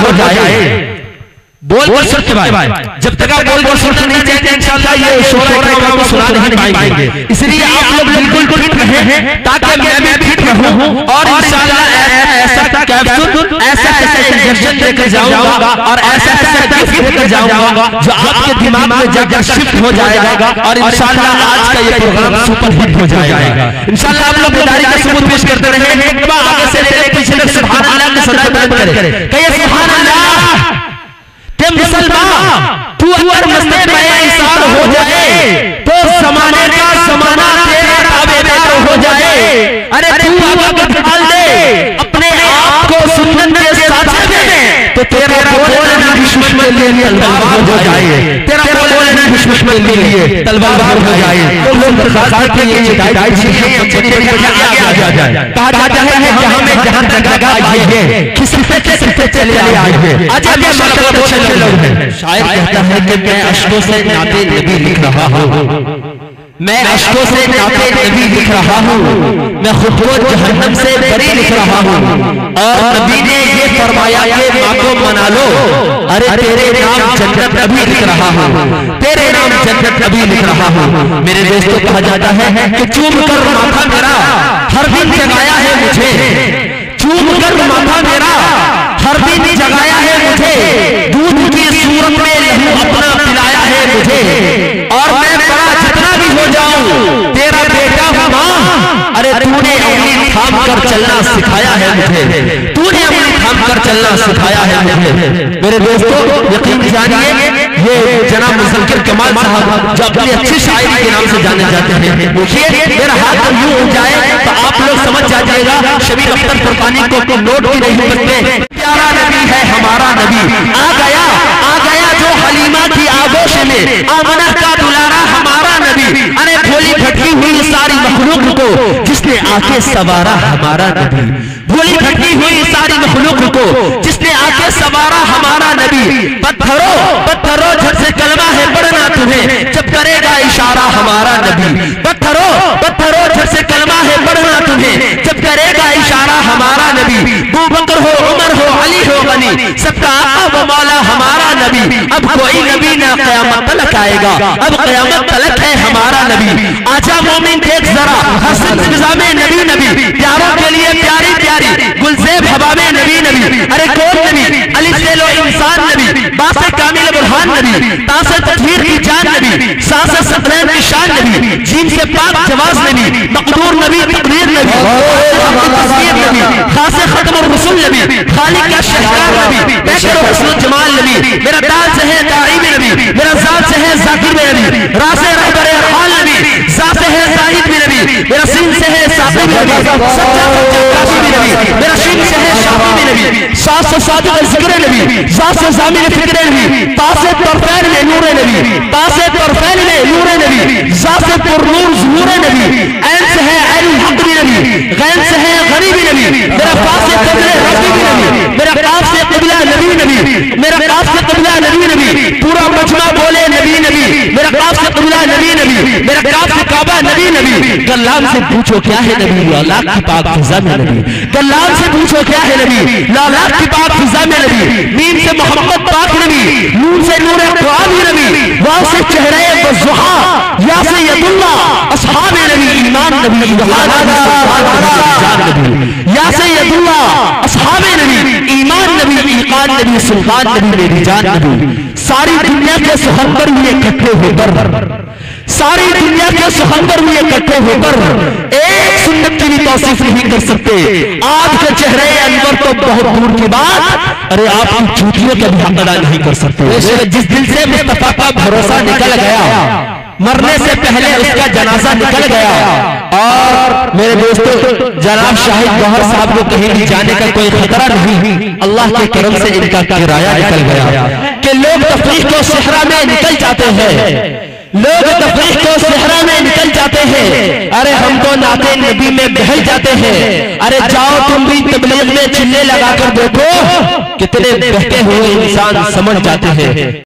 हो जाए। बोल बोल सकते भाई। जब तक आप बोल बोल सत्य नहीं जाएँगे इंशाल्लाह ये शोर को आपको सुना नहीं पाएँगे। इसलिए आप लोग बिल्कुल फिट रहे ताकि मैं भी फिट रहूँ और इंशाल्लाह ऐसा कैप्सूल ऐसा ऐसा इंजेक्शन लेकर जाऊँगा और ऐसा ऐसा गिफ्ट लेकर जाऊँगा जो आपके दिमाग में जाकर शिफ्ट हो जाएगा और इंशाल्लाह आज का ये प्रोग्राम सुपर हिट हो जाएगा। इंशाल्लाह आप लोग बेदारी का सबूत पेश करते रहे। आगे से पीछे तक सुभान अल्लाह की सदा बुलंद करें। कहिए सुभान अल्लाह। कि मुसलमान तू अगर मसले में इंसान हो जाए तो जमाने का जमाना तेरा ताबेदार हो जाए अरे तू अगर डाल दे अपने आप को सुन्नत के साथ में तो तेरा बोलना दुश्मन के लिए तलवार हो जाए तेरा दुश्मन के लिए तलवार हो जाए लोग दरखास्त करते हिदायत चाहिए हम चलिए आगे आगे आ जाए। कहा जाता है कि हमें जहाँ जगह आइए। खिसकते खिसकते चले आइए। आज आगे मतलब लोग हैं। शायर कहता है कि मैं अशकों से नाते नबी लिख रहा हूँ। मैं अशकों से नाते नबी लिख रहा हूँ। मैं खुद को जहन्नम से बरी लिख रहा हूँ। और नबी ने ये फरमाया कि माँ को मना लो। अरे तेरे नाम जन्नत नबी लिख रहा हूँ। तेरे नाम जन्नत नबी लिख रहा हूँ। मेरे दोस्तों कहा जाता है कि चूम कर माथा मेरा हर दिन जगाया है मुझे। चूम कर माथा मेरा हर दिन जगाया है मुझे। दूध की सूरत में लहू अपना पिलाया है मुझे। और मैं बड़ा जितना भी हो जाऊँ तेरा बेटा हूँ माँ अरे तूने उंगली थाम कर चलना सिखाया है मुझे। तूने कर चलना सिखाया है मुझे। मेरे दोस्तों, यकीन जानिए, ये जनाब मुजक्किर कमाल साहब जो अपनी अच्छी शायरी के नाम से जाने जाते हैं। मेरा हाथ अगर यूँ हो जाए तो आप लोग समझ जाइएगा, शबीर अख्तर फरकानी को तो नोट भी नहीं करते प्यारा नबी है हमारा नबी। आ गया आ गया जो हलीमा की आगोश में, आमना का दुलारा हमारा नबी। अरे भोली भटकी हुई सारी मखलूक को, जिसने आके सवारा हमारा नबी। भोली भटकी हुई सारी मखलूक को, जिसने आके सवारा हमारा नबी, पत्थरों पत्थरों झट से कलमा है, पढ़ना तुम्हें, जब करेगा इशारा हमारा नबी। पत्थरों पत्थरों झट से कलमा है, पढ़ना तुम्हें, जब करेगा इशारा हमारा नबी। बू बकर हो, उमर हो, अली हो गनी सबका आका वो मौला हमारा नबी। अब कोई नबी ना कयामत तलक आएगा, अब कयामत तलक है हमारा नबी। आजा मोमिन देख जरा हसन फिजा नबी नबी प्यारों के लिए प्यारी में नबी नबी। अरे कौन नबी? अली से लो इंसान नबी। बासे कामिल बुरहान नबी। तासे तकबीर की जान नबी। सासे सतरैन की शान नबी। जीन से पाक जवाज नबी। मकदूर नबी, तकबीर नबी। तस्वीर नबी। खासे खत्म और रसूल नबी। खालिक का शहर नबी। पैकर हुस्न जमाल नबी। मेरा दाल से है दाई में नबी। मेरा जात से है जाकिर में नबी। रासे रहबर हाल नबी। जात से है जाहिद में नबी। मेरा सीन से है साफी में नबी सच्चा सच्चा काशी में नबी। मेरा से में नबी सात से सादिक ज़िक्र नबी जात से जामिन फ़िक्र नबी, तासे तरफैन में नूर नबी, तासे तरफैन में नूर नबी जात से पुरनूर zuhur नबी ऐन से है ऐन हक नबी गैन से है गरीबी नबी, मेरा पास से कबले रबी नबी, मेरा काफ से कबला नबी नबी, मेरा काफ से कबला नबी नबी, पूरा मजमा बोले नबी नबी, मेरा काफ से कबला नबी नबी। मेरा से पूछो क्या है नबी? लाख की पाक फिजा में नबी। गल्लाम से पूछो क्या है नबी? लाख की पाक फिजा में नबी। मीन से मोहम्मद पाक नबी। नूर से नूर कुरान नबी। वाह से चेहरे या से यदुल्ला नबी, ईमान या से यदुल्ला नबी, ईमान नबी ईमान नबी, सुल्तान नबी, मेरी जान नबी। सारी दुनिया के सुहंदर हुए इकट्ठे होकर सारी दुनिया के सुहंदर हुए इकट्ठे होकर एक सुन्नत की भी तौसीफ नहीं कर सकते। आज के चेहरे अंदर तो बहुत दूर की बात। अरे आप इन झूठियों का भी हक अदा नहीं कर सकते। जिस दिल से मुस्तफ़ा का भरोसा निकल गया। मरने से पहले उसका जनाजा निकल गया। और मेरे दोस्तों जनाब शाहिद गौहर साहब को कहीं भी जाने का कोई खतरा नहीं। अल्लाह के करम से इनका किराया निकल गया। कि लोग तफरीक को सहरा में निकल जाते हैं। लोग तफरी को सहरा में निकल जाते हैं अरे हम तो नाते नबी में बहल जाते हैं। अरे जाओ तुम भी तबलीग में चिल्ले लगाकर देखो कितने बहते हुए इंसान समझ जाते हैं।